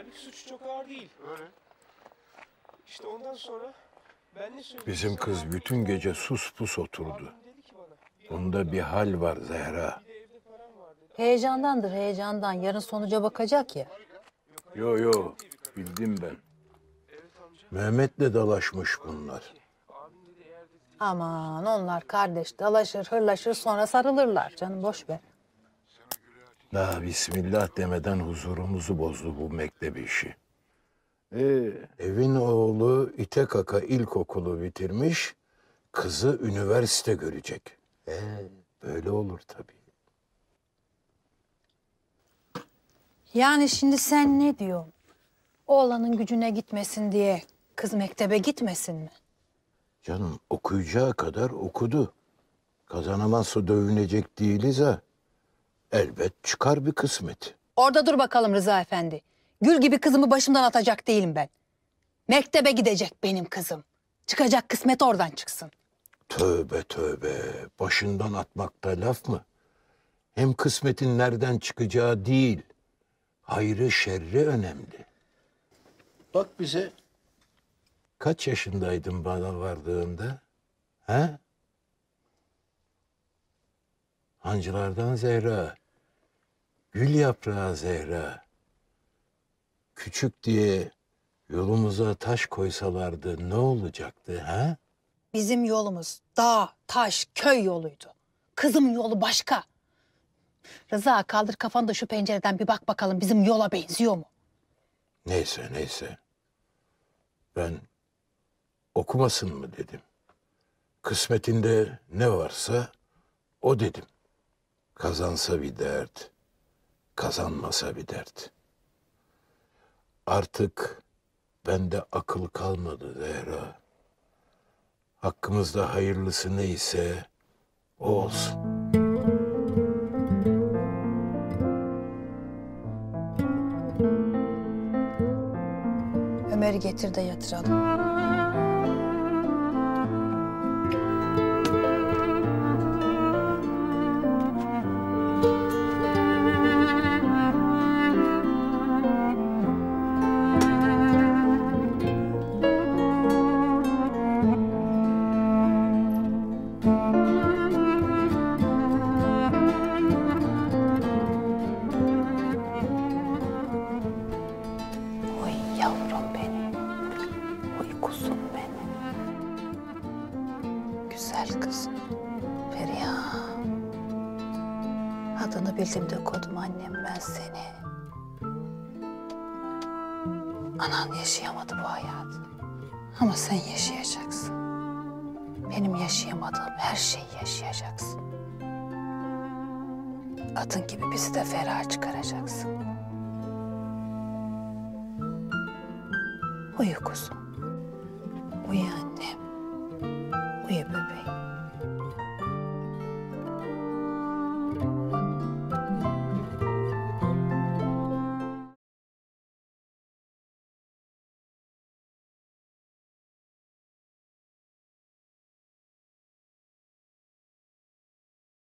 Halbuki suç çok ağır değil. Öyle. İşte ondan sonra ben ne söyledim? Bizim kız bütün gece sus pus oturdu. Bunda bir hal var Zehra. Heyecandandır heyecandan. Yarın sonuca bakacak ya. Yo yo bildim ben. Mehmet'le dalaşmış bunlar. Aman onlar kardeş dalaşır hırlaşır sonra sarılırlar. Canım boş ver. Daha bismillah demeden huzurumuzu bozdu bu mektep işi. Ee, evin oğlu ite kaka ilkokulu bitirmiş, kızı üniversite görecek. Ee, böyle olur tabii. Yani şimdi sen ne diyorsun? Oğlanın gücüne gitmesin diye kız mektebe gitmesin mi? Canım okuyacağı kadar okudu. Kazanamazsa dövünecek değiliz ha. Elbet çıkar bir kısmet. Orada dur bakalım Rıza Efendi. Gül gibi kızımı başımdan atacak değilim ben. Mektebe gidecek benim kızım. Çıkacak kısmet oradan çıksın. Tövbe tövbe. Başından atmakta laf mı? Hem kısmetin nereden çıkacağı değil. Hayrı şerri önemli. Bak bize. Kaç yaşındaydın bana vardığında? He? Hancılardan Zehra. Gül yaprağı Zehra. Küçük diye yolumuza taş koysalardı ne olacaktı ha? Bizim yolumuz dağ, taş, köy yoluydu. Kızımın yolu başka. Rıza kaldır kafanı da şu pencereden bir bak bakalım bizim yola benziyor mu? Neyse neyse. Ben okumasın mı dedim. Kısmetinde ne varsa o dedim. Kazansa bir dert, kazanmasa bir dert. Artık bende akıl kalmadı Zehra. Hakkımızda hayırlısı neyse o olsun. Ömer'i getir de yatıralım. Güzel kızım. Feriha. Adını bildim de kodum annem ben seni. Anan yaşayamadı bu hayatı. Ama sen yaşayacaksın. Benim yaşayamadığım her şeyi yaşayacaksın. Adın gibi bizi de ferah çıkaracaksın. Uyu kuzum.